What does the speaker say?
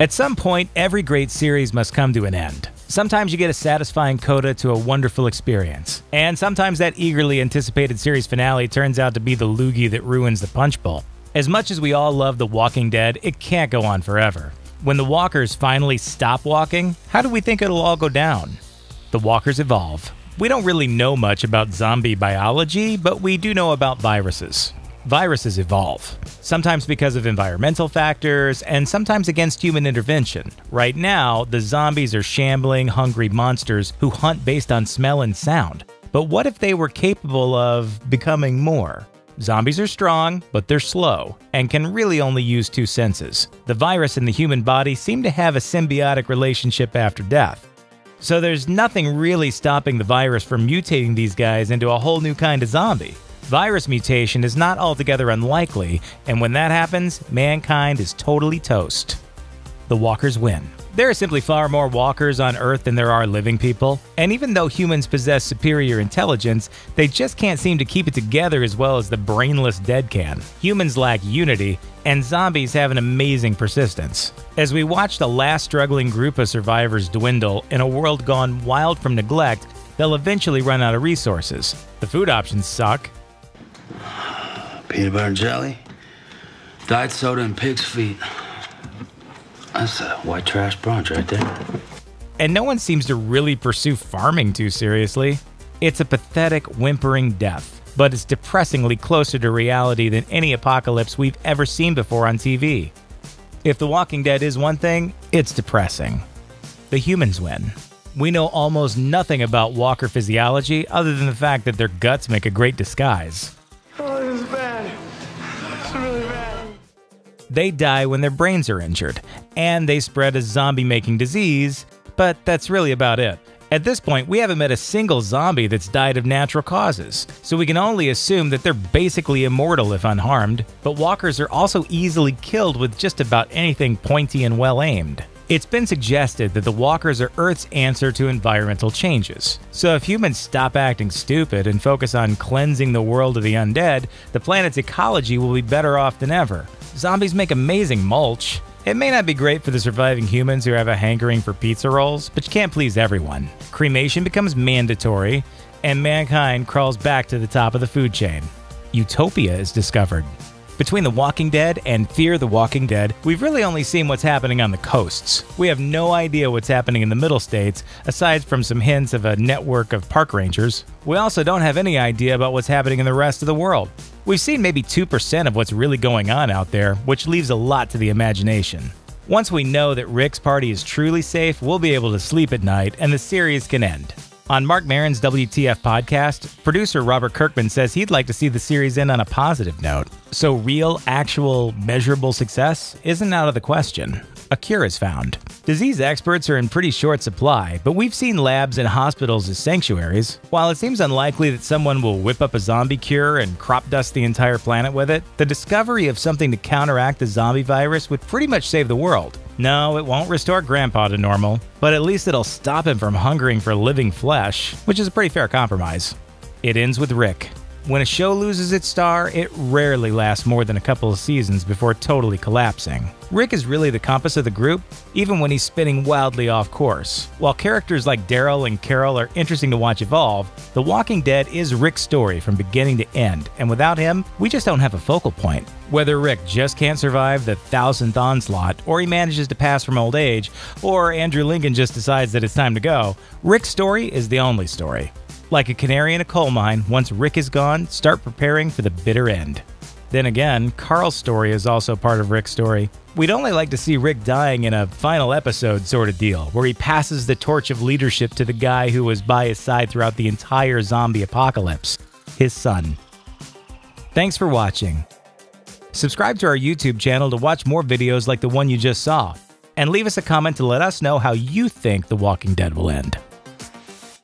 At some point, every great series must come to an end. Sometimes you get a satisfying coda to a wonderful experience, and sometimes that eagerly anticipated series finale turns out to be the loogie that ruins the punch bowl. As much as we all love The Walking Dead, it can't go on forever. When the walkers finally stop walking, how do we think it'll all go down? The walkers evolve. We don't really know much about zombie biology, but we do know about viruses viruses evolve, sometimes because of environmental factors and sometimes against human intervention. Right now, the zombies are shambling, hungry monsters who hunt based on smell and sound. But what if they were capable of becoming more? Zombies are strong, but they're slow, and can really only use two senses. The virus in the human body seem to have a symbiotic relationship after death. So there's nothing really stopping the virus from mutating these guys into a whole new kind of zombie virus mutation is not altogether unlikely, and when that happens, mankind is totally toast. The walkers win. There are simply far more walkers on Earth than there are living people, and even though humans possess superior intelligence, they just can't seem to keep it together as well as the brainless dead can. Humans lack unity, and zombies have an amazing persistence. As we watch the last struggling group of survivors dwindle in a world gone wild from neglect, they'll eventually run out of resources. The food options suck, Peanut butter and jelly, diet soda, and pig's feet. That's a white trash brunch right there. And no one seems to really pursue farming too seriously. It's a pathetic, whimpering death, but it's depressingly closer to reality than any apocalypse we've ever seen before on TV. If The Walking Dead is one thing, it's depressing. The humans win. We know almost nothing about walker physiology other than the fact that their guts make a great disguise. They die when their brains are injured, and they spread a zombie making disease, but that's really about it. At this point, we haven't met a single zombie that's died of natural causes, so we can only assume that they're basically immortal if unharmed, but walkers are also easily killed with just about anything pointy and well aimed. It's been suggested that the walkers are Earth's answer to environmental changes. So if humans stop acting stupid and focus on cleansing the world of the undead, the planet's ecology will be better off than ever. Zombies make amazing mulch. It may not be great for the surviving humans who have a hankering for pizza rolls, but you can't please everyone. Cremation becomes mandatory, and mankind crawls back to the top of the food chain. Utopia is discovered. Between The Walking Dead and Fear the Walking Dead, we've really only seen what's happening on the coasts. We have no idea what's happening in the middle states, aside from some hints of a network of park rangers. We also don't have any idea about what's happening in the rest of the world. We've seen maybe 2% of what's really going on out there, which leaves a lot to the imagination. Once we know that Rick's party is truly safe, we'll be able to sleep at night and the series can end. On Marc Maron's WTF podcast, producer Robert Kirkman says he'd like to see the series end on a positive note. So, real, actual, measurable success isn't out of the question a cure is found. Disease experts are in pretty short supply, but we've seen labs and hospitals as sanctuaries. While it seems unlikely that someone will whip up a zombie cure and crop dust the entire planet with it, the discovery of something to counteract the zombie virus would pretty much save the world. No, it won't restore Grandpa to normal, but at least it'll stop him from hungering for living flesh, which is a pretty fair compromise. It ends with Rick, when a show loses its star, it rarely lasts more than a couple of seasons before totally collapsing. Rick is really the compass of the group, even when he's spinning wildly off course. While characters like Daryl and Carol are interesting to watch evolve, The Walking Dead is Rick's story from beginning to end, and without him, we just don't have a focal point. Whether Rick just can't survive the thousandth onslaught, or he manages to pass from old age, or Andrew Lincoln just decides that it's time to go, Rick's story is the only story. Like a canary in a coal mine, once Rick is gone, start preparing for the bitter end. Then again, Carl's story is also part of Rick's story. We'd only like to see Rick dying in a final episode sort of deal, where he passes the torch of leadership to the guy who was by his side throughout the entire zombie apocalypse his son. Thanks for watching. Subscribe to our YouTube channel to watch more videos like the one you just saw, and leave us a comment to let us know how you think The Walking Dead will end.